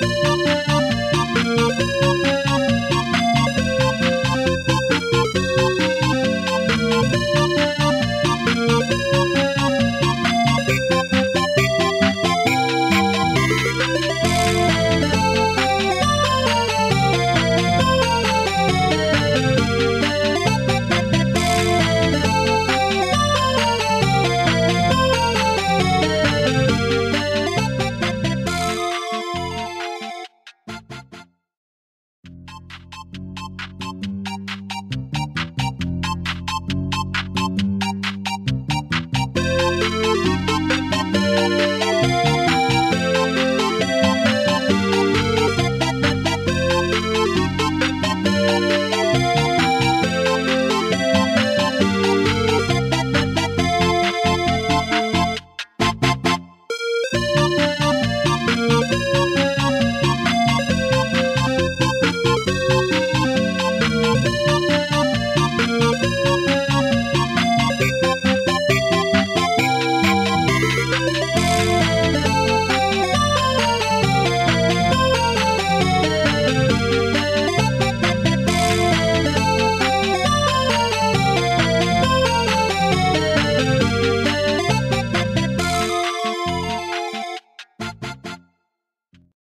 Música